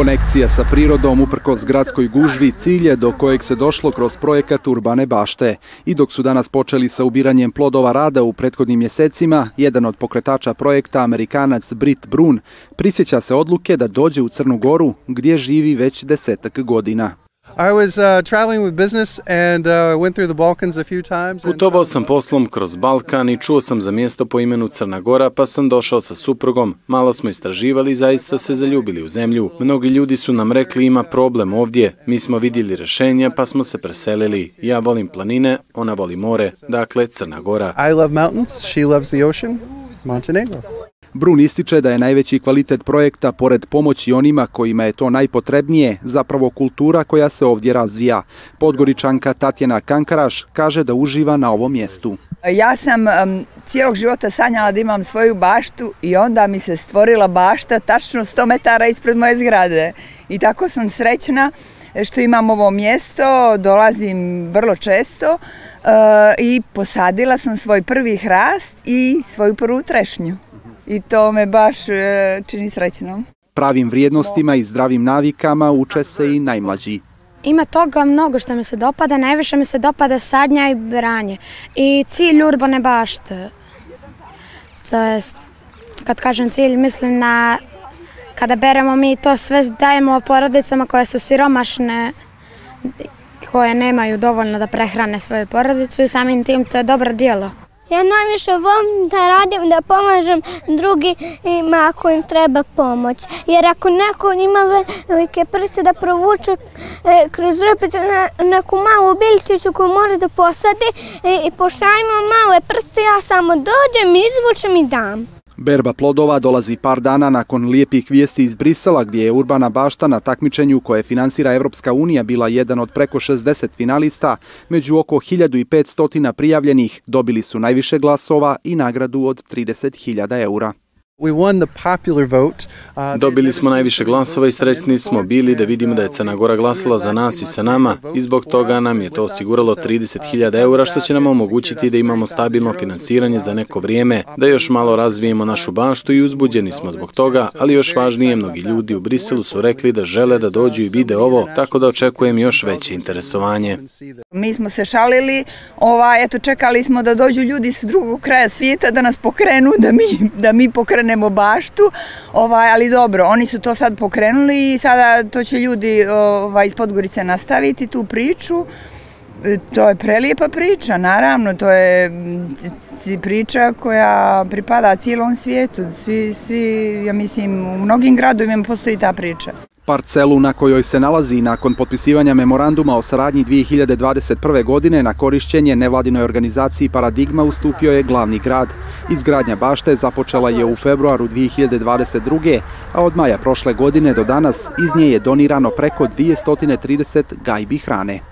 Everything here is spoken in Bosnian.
Konekcija sa prirodom uprkos gradskoj gužvi cilj je do kojeg se došlo kroz projekat Urbane bašte. I dok su danas počeli sa ubiranjem plodova rada u prethodnim mjesecima, jedan od pokretača projekta, Amerikanac Brit Brun, prisjeća se odluke da dođe u Crnu Goru gdje živi već desetak godina. I was uh, traveling with business and uh, went through the Balkans a few times. Putovao sam poslom kroz Balkan i čuo sam za mjesto po imenu Crna Gora, pa sam došao sa suprugom. Malo smo istraživali i zaista se zaljubili u zemlju. Mnogi ljudi su nam rekli ima problem ovdje. Mi smo vidjeli rešenja pa smo se preselili. Ja volim planine, ona voli more, dakle Crna Gora. I love mountains, she loves the ocean, Montenegro. Brun ističe da je najveći kvalitet projekta, pored pomoći onima kojima je to najpotrebnije, zapravo kultura koja se ovdje razvija. Podgoričanka Tatjana Kankaraš kaže da uživa na ovom mjestu. Ja sam um, cijelog života sanjala da imam svoju baštu i onda mi se stvorila bašta tačno 100 metara ispred moje zgrade. I tako sam srećna što imam ovo mjesto, dolazim vrlo često e, i posadila sam svoj prvi hrast i svoju prvu trešnju i to me baš e, čini srećnom. Pravim vrijednostima i zdravim navikama uče se i najmlađi. Ima toga mnogo što mi se dopada, najviše mi se dopada sadnja i branje. I cilj urbane bašte. To jest, kad kažem cilj, mislim na kada beremo mi to sve dajemo porodicama koje su siromašne, koje nemaju dovoljno da prehrane svoju porodicu i samim tim to je dobro dijelo. Ja najviše volim da radim, da pomažem drugima ako im treba pomoć. Jer ako neko ima velike prste da provuče e, kroz repice na neku malu biljčicu koju mora da posadi e, i pošto ja imam male prste, ja samo dođem, izvučem i dam. Berba plodova dolazi par dana nakon lijepih vijesti iz Brisela gdje je Urbana bašta na takmičenju koje finansira Evropska unija bila jedan od preko 60 finalista. Među oko 1500 prijavljenih dobili su najviše glasova i nagradu od 30.000 eura. Uh, Dobili smo najviše glasova i srećni smo bili da vidimo da je Crna Gora glasila za nas i sa nama i zbog toga nam je to osiguralo 30.000 eura što će nam omogućiti da imamo stabilno finansiranje za neko vrijeme, da još malo razvijemo našu baštu i uzbuđeni smo zbog toga, ali još važnije, mnogi ljudi u Briselu su rekli da žele da dođu i vide ovo, tako da očekujem još veće interesovanje. Mi smo se šalili, ovaj, eto čekali smo da dođu ljudi s drugog kraja svijeta da nas pokrenu, da mi, da mi pokrenemo obrnemo baštu, ovaj, ali dobro, oni su to sad pokrenuli i sada to će ljudi ovaj, iz Podgorice nastaviti tu priču. E, to je prelijepa priča, naravno, to je priča koja pripada cijelom svijetu. Svi, svi, ja mislim, u mnogim gradovima postoji ta priča. Parcelu na kojoj se nalazi nakon potpisivanja memoranduma o saradnji 2021. godine na korišćenje nevladinoj organizaciji Paradigma ustupio je glavni grad. Izgradnja bašte započela je u februaru 2022. a od maja prošle godine do danas iz nje je donirano preko 230 gajbi hrane.